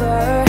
lover